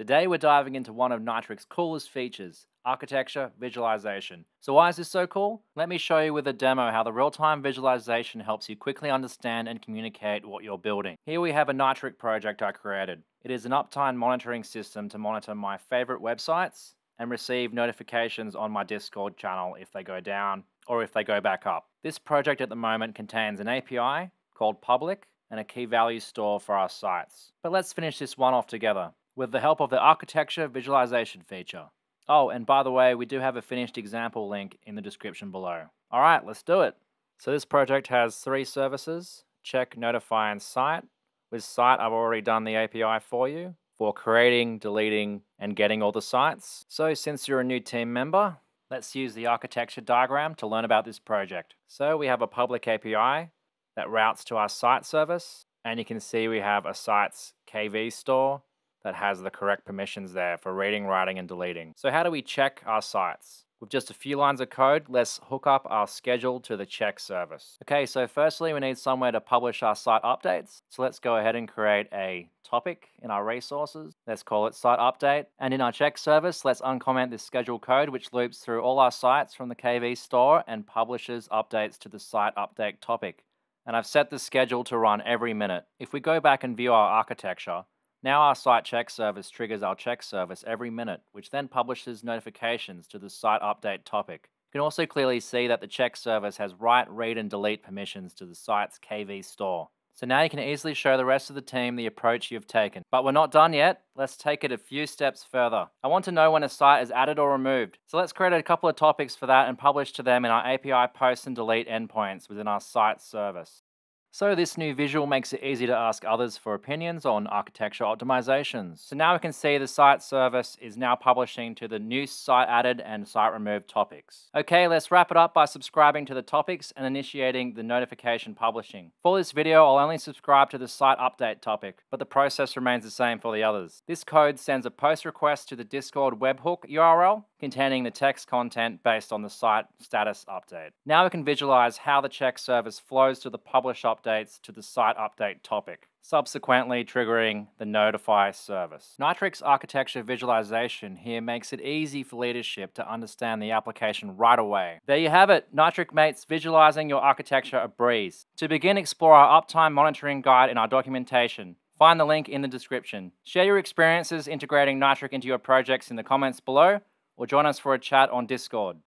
Today we're diving into one of Nitric's coolest features, architecture visualization. So why is this so cool? Let me show you with a demo how the real-time visualization helps you quickly understand and communicate what you're building. Here we have a Nitric project I created. It is an uptime monitoring system to monitor my favorite websites and receive notifications on my Discord channel if they go down or if they go back up. This project at the moment contains an API called public and a key value store for our sites. But let's finish this one off together with the help of the architecture visualization feature. Oh, and by the way, we do have a finished example link in the description below. All right, let's do it. So this project has three services, check, notify, and site. With site, I've already done the API for you for creating, deleting, and getting all the sites. So since you're a new team member, let's use the architecture diagram to learn about this project. So we have a public API that routes to our site service, and you can see we have a site's KV store that has the correct permissions there for reading, writing, and deleting. So how do we check our sites? With just a few lines of code, let's hook up our schedule to the check service. Okay, so firstly, we need somewhere to publish our site updates. So let's go ahead and create a topic in our resources. Let's call it site update. And in our check service, let's uncomment this schedule code, which loops through all our sites from the KV store and publishes updates to the site update topic. And I've set the schedule to run every minute. If we go back and view our architecture, now our site check service triggers our check service every minute, which then publishes notifications to the site update topic. You can also clearly see that the check service has write, read, and delete permissions to the site's KV store. So now you can easily show the rest of the team the approach you've taken. But we're not done yet. Let's take it a few steps further. I want to know when a site is added or removed. So let's create a couple of topics for that and publish to them in our API post and delete endpoints within our site service. So this new visual makes it easy to ask others for opinions on architecture optimizations. So now we can see the site service is now publishing to the new site added and site removed topics. Okay, let's wrap it up by subscribing to the topics and initiating the notification publishing. For this video, I'll only subscribe to the site update topic, but the process remains the same for the others. This code sends a post request to the Discord webhook URL containing the text content based on the site status update. Now we can visualize how the check service flows to the publish updates to the site update topic, subsequently triggering the notify service. Nitric's architecture visualization here makes it easy for leadership to understand the application right away. There you have it, Nitrix makes visualizing your architecture a breeze. To begin, explore our uptime monitoring guide in our documentation. Find the link in the description. Share your experiences integrating Nitric into your projects in the comments below or join us for a chat on Discord.